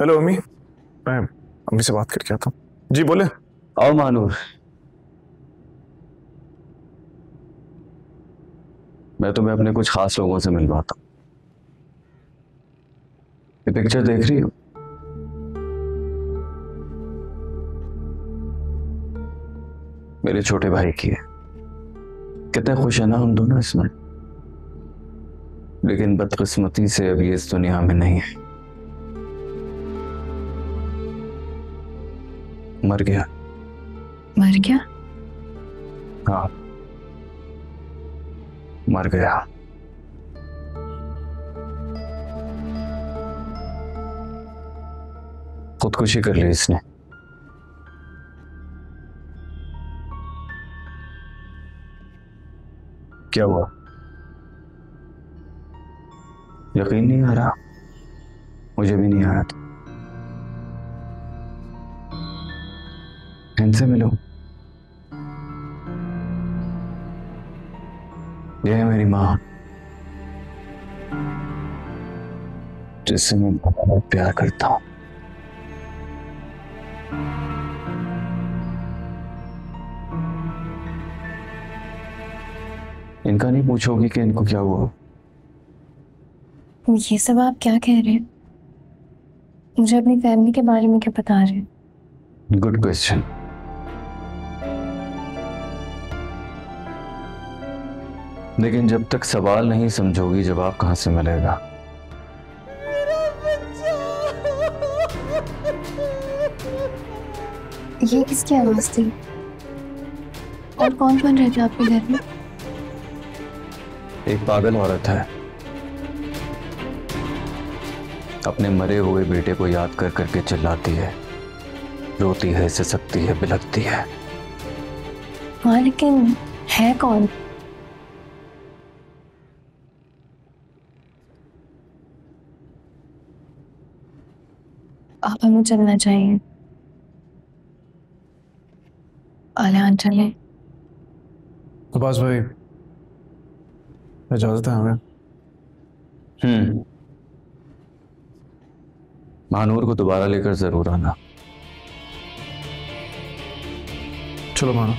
Hello अम्मी मैं अम्मी से बात करके आता हूँ। जी बोले। आओ मानूर। मैं तुम्हें अपने कुछ खास लोगों से मिलवाता हूँ। ये पिक्चर देख रही हो? मेरे छोटे भाई की है। कितने खुश है ना हम दोनों इसमें। लेकिन बदकिस्मती से अभी इस दुनिया में नहीं है। मर गया। मर गया? हाँ। मर गया। खुदकुशी कर ली इसने। क्या हुआ? यकीन नहीं आ रहा। मुझे भी नहीं आ रहा था इनसे मिलो। ये है मेरी माँ। जिससे मैं बहुत प्यार करता हूँ। इनका नहीं पूछोगी कि इनको क्या हुआ? ये सब आप क्या कह रहे हैं? मुझे अपनी फैमिली के बारे में क्या बता रहे हैं? गुड क्वेश्चन लेकिन जब तक सवाल नहीं समझोगी जवाब कहाँ से मिलेगा? ये किसकी आवाज़ थी? और कौन कौन रहता है आपके घर में? एक पागल औरत है। अपने मरे हुए बेटे को याद कर करके चिल्लाती है। रोती है सिसकती है बिलकती है। हाँ लेकिन है कौन? आप हमें चलना चाहिए। आलियान चले। अब्बास भाई इजाज़त है हमें? हम्म। महानूर को दोबारा लेकर ज़रूर आना। चलो मानो